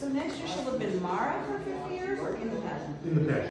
So next year she'll have been Mara for fifty years or in the past? in the past.